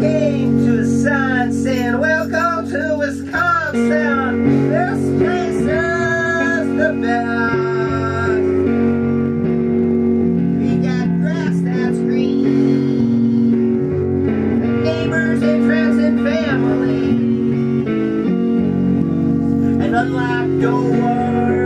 came to Welcome to Wisconsin. This place is the best. We got grass that's green. Neighbors and friends and family. And unlocked doors.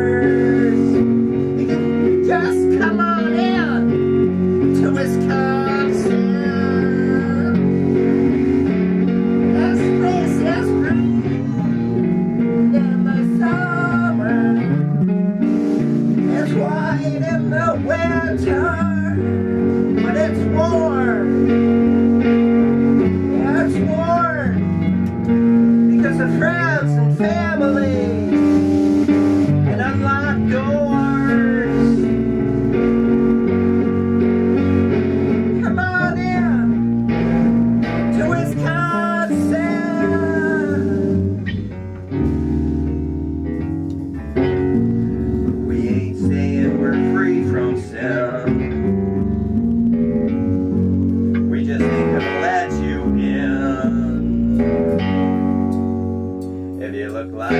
Look like.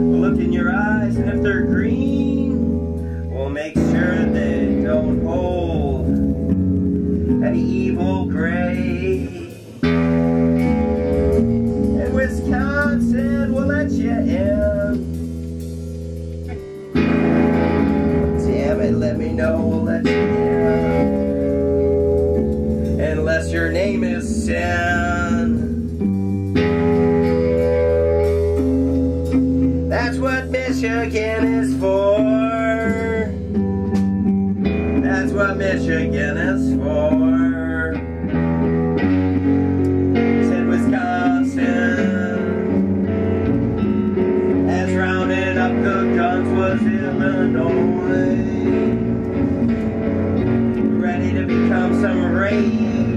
We'll look in your eyes, and if they're green, we'll make sure they don't hold any evil gray. In Wisconsin, we'll let you in. Damn it, let me know, we'll let you in. Unless your name is Sin. Michigan is for. That's what Michigan is for. Said Wisconsin has rounded up the guns was Illinois. Ready to become some raiders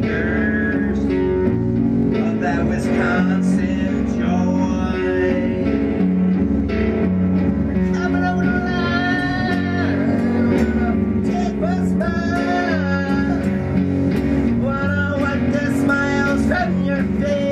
from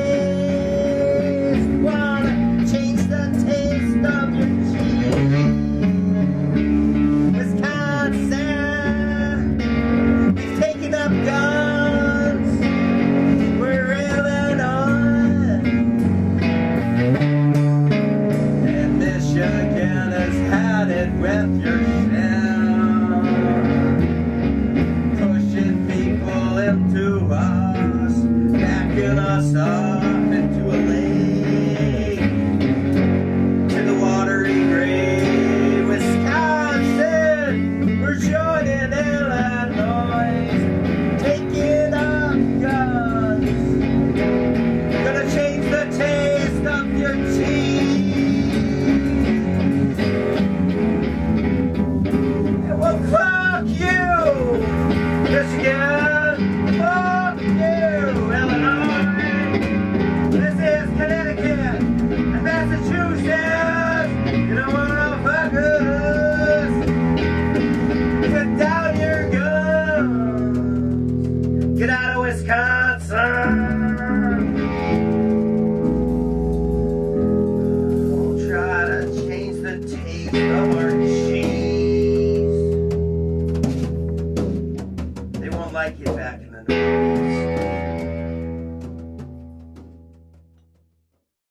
up into a lake. To the watery grave, Wisconsin, Illinois. Taking guns. Gonna change the taste of your well, fuck you, Michigan. Like it back in the 90s.